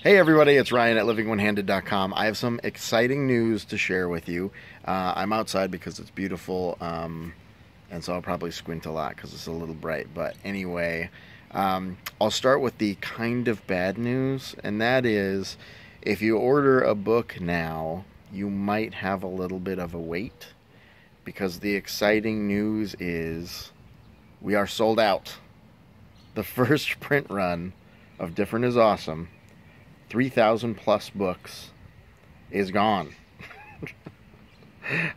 Hey everybody, it's Ryan at livingonehanded.com. I have some exciting news to share with you. Uh, I'm outside because it's beautiful, um, and so I'll probably squint a lot because it's a little bright. But anyway, um, I'll start with the kind of bad news, and that is if you order a book now, you might have a little bit of a wait because the exciting news is we are sold out. The first print run of Different is Awesome 3,000 plus books is gone.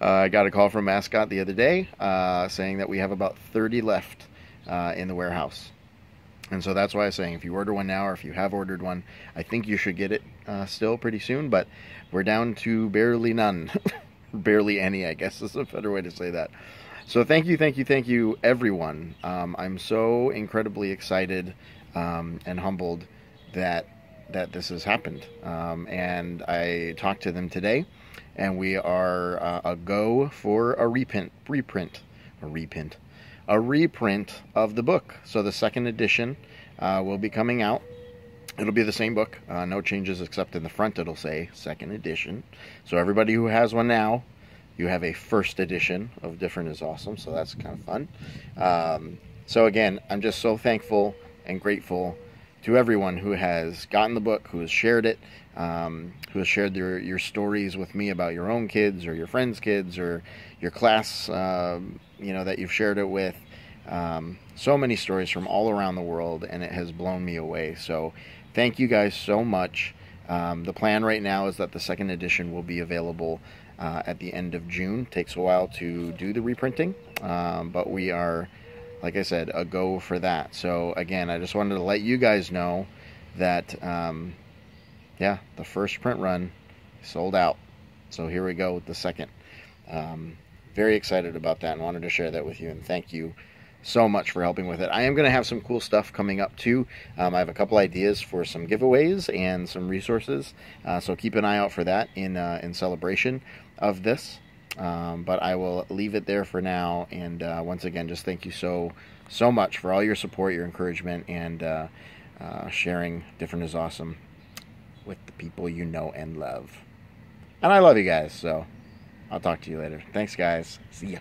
uh, I got a call from Mascot the other day uh, saying that we have about 30 left uh, in the warehouse. And so that's why I'm saying if you order one now or if you have ordered one, I think you should get it uh, still pretty soon. But we're down to barely none. barely any, I guess is a better way to say that. So thank you, thank you, thank you, everyone. Um, I'm so incredibly excited um, and humbled that that this has happened. Um, and I talked to them today, and we are uh, a go for a reprint, reprint, a reprint, a reprint of the book. So the second edition uh, will be coming out. It'll be the same book, uh, no changes except in the front. It'll say second edition. So everybody who has one now, you have a first edition of Different is Awesome. So that's kind of fun. Um, so again, I'm just so thankful and grateful to everyone who has gotten the book, who has shared it, um, who has shared their, your stories with me about your own kids or your friends' kids or your class, uh, you know, that you've shared it with. Um, so many stories from all around the world, and it has blown me away. So, thank you guys so much. Um, the plan right now is that the second edition will be available uh, at the end of June. Takes a while to do the reprinting, um, but we are like I said, a go for that. So again, I just wanted to let you guys know that, um, yeah, the first print run sold out. So here we go with the second. Um, very excited about that and wanted to share that with you. And thank you so much for helping with it. I am going to have some cool stuff coming up too. Um, I have a couple ideas for some giveaways and some resources. Uh, so keep an eye out for that in uh, in celebration of this. Um, but I will leave it there for now. And uh, once again, just thank you so, so much for all your support, your encouragement, and uh, uh, sharing Different is Awesome with the people you know and love. And I love you guys, so I'll talk to you later. Thanks, guys. See ya.